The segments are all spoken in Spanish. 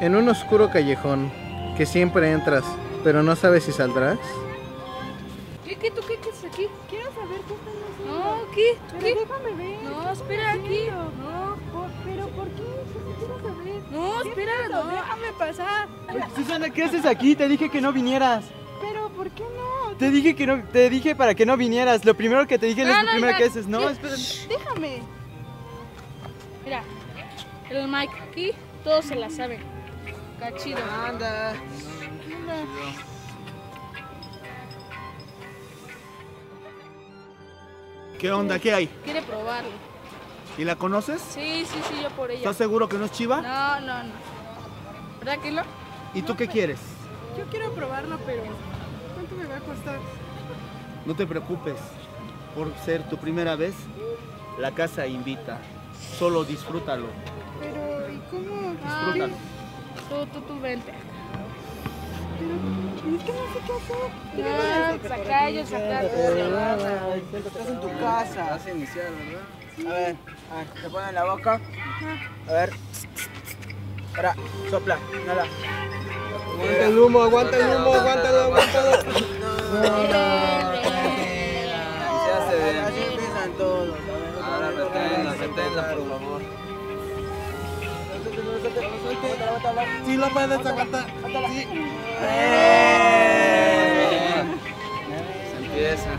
En un oscuro callejón que siempre entras, pero no sabes si saldrás. ¿Qué, qué, tú qué, qué haces aquí? Quiero saber qué están haciendo. No, ¿qué? ¿Tú Pero qué? déjame ver. No, espera aquí. No, Por- pero ¿por qué? Yo quiero saber. no, ¿Qué espera, no. Déjame pasar. Susana, ¿qué haces aquí? Te dije que no vinieras. Pero ¿por qué no? Te dije que no, te dije para que no vinieras. Lo primero que te dije es No, lo no, primero que haces. No, espera. Déjame. Mira, el Mike aquí, todos se la saben. Cachido. Anda. ¿Qué onda? ¿Qué hay? Quiere probarlo. ¿Y la conoces? Sí, sí, sí, yo por ella. ¿Estás seguro que no es chiva? No, no, no. ¿Verdad que no? ¿Y tú qué quieres? Yo quiero probarlo, pero ¿cuánto me va a costar? No te preocupes. Por ser tu primera vez, la casa invita. Solo disfrútalo. Pero ¿y cómo? Disfrútalo. Tú, tú, tú, vente. Pero es que no sé qué hacer. ¿Qué debo de No, hacer? pues acá ellos acá. Estás en tu casa. Vas a iniciar, ¿verdad? A ver, a ver, te ponen la boca. A ver. Ahora, sopla, inhala. Aguanta el humo, aguanta el humo, aguántalo, aguántalo. Se hace bien. Así empiezan todos. Ahora reténla, reténla, por favor. Sí, lo puedes aguantar. Sí. Se empieza.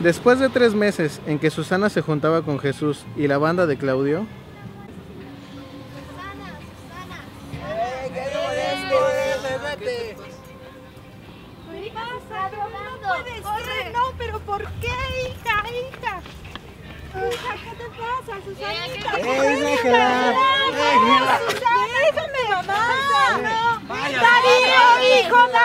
Después de tres meses en que Susana se juntaba con Jesús y la banda de Claudio, ¿Qué ¿por qué, hija, hija? Hija, ¿qué te pasa, Susanita? ¡Ey, déjela! ¡Déjela! Susana, déjame, mamá. Darío, hijo.